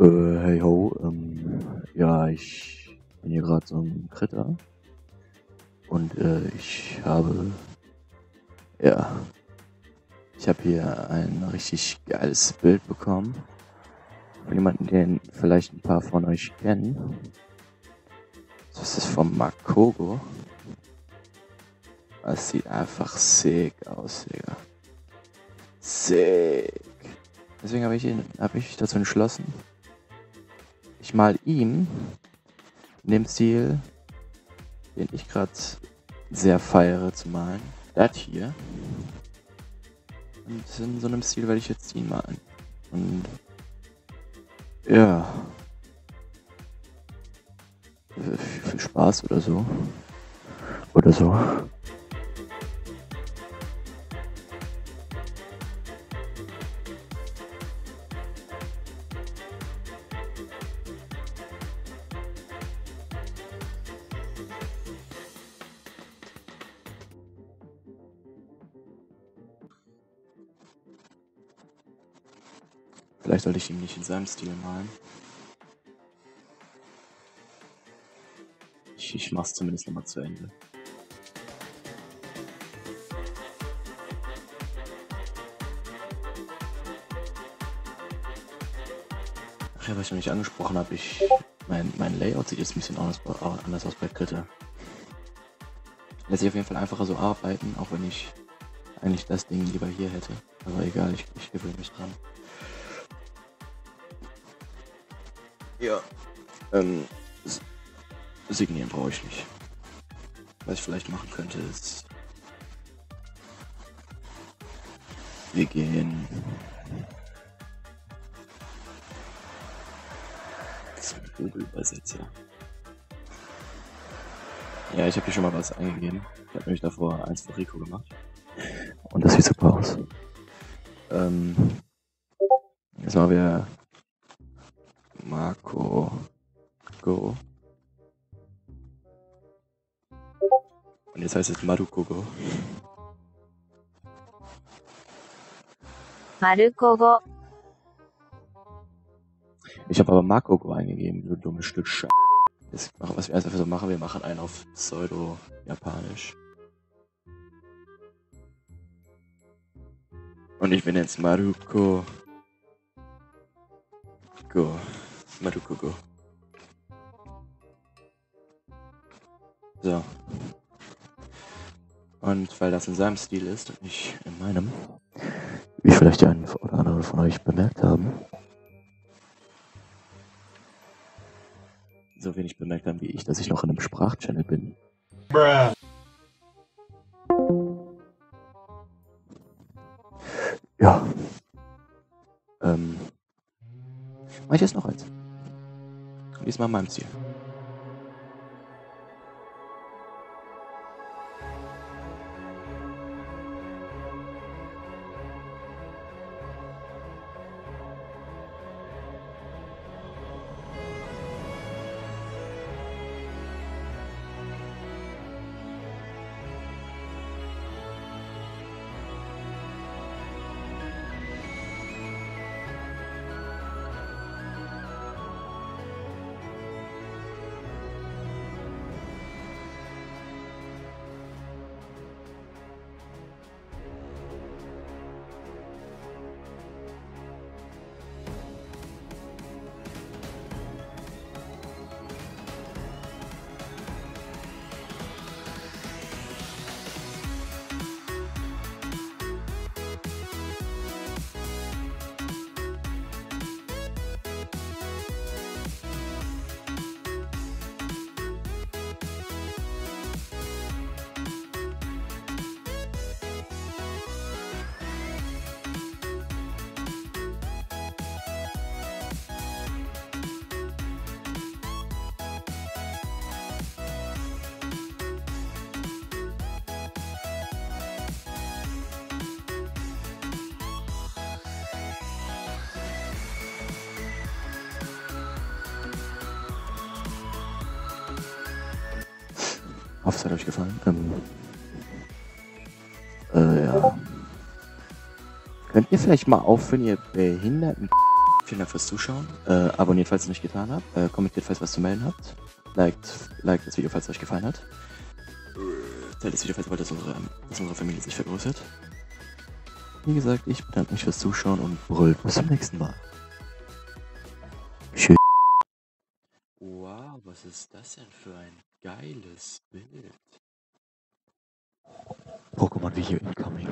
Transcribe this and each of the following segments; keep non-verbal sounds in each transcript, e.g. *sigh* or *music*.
Äh, hey ho, ähm, ja, ich bin hier gerade so ein Kritter. Und äh, ich habe, ja, ich habe hier ein richtig geiles Bild bekommen. Von jemandem, den vielleicht ein paar von euch kennen. Das ist von Makogo. Das sieht einfach sick aus, Digga. Sick. Deswegen habe ich, ihn- hab ich dazu entschlossen, ich mal ihm in dem Stil, den ich gerade sehr feiere zu malen. Das hier. Und in so einem Stil werde ich jetzt ihn malen. Und ja. Viel Spaß oder so. Oder so. Vielleicht sollte ich ihn nicht in seinem Stil malen. Ich, ich mach's zumindest nochmal zu Ende. Ach ja, was ich noch nicht angesprochen habe, ich. Mein, mein Layout sieht jetzt ein bisschen anders, anders aus bei Kritter. Lässt sich auf jeden Fall einfacher so arbeiten, auch wenn ich eigentlich das Ding lieber hier hätte. Aber egal, ich, ich gewöhne mich dran. Ja. Ähm, signieren brauche ich nicht. Was ich vielleicht machen könnte, ist. Wir gehen. Zum Google-Übersetzer. Ja, ich habe hier schon mal was eingegeben. Ich habe nämlich davor eins für Rico gemacht. Und das sieht super aus. Ähm, jetzt machen wir Marco Go. Und jetzt heißt es Maruko Go. Maruko Go. Ich habe aber Marco Go eingegeben, du dummes Stück Scheiße. Jetzt machen, was wir erst so machen, wir machen einen auf Pseudo-Japanisch. Und ich bin jetzt Maruko. Go. Maruko Go. So. Und weil das in seinem Stil ist und nicht in meinem, wie vielleicht die einen oder andere von euch bemerkt haben, so wenig bemerkt haben wie ich, dass ich noch in einem Sprachchannel bin. Ja. Ähm. Mach ich jetzt noch eins. Diesmal in Hoffe, es hat euch gefallen. Ähm, äh, ja. Könnt ihr vielleicht mal aufhören, ihr behinderten *laughs* Vielen Dank fürs Zuschauen. Äh, abonniert, falls ihr nicht getan habt. Äh, kommentiert, falls ihr was zu melden habt. Liked, liked das Video, falls es euch gefallen hat. Teilt das Video, falls ihr wollt, dass unsere, dass unsere Familie sich vergrößert. Wie gesagt, ich bedanke mich fürs Zuschauen und brüllt bis zum nächsten Mal. Tschüss. Wow, was ist das denn für ein geiles Bild? Pokémon Video incoming.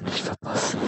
Nicht verpassen.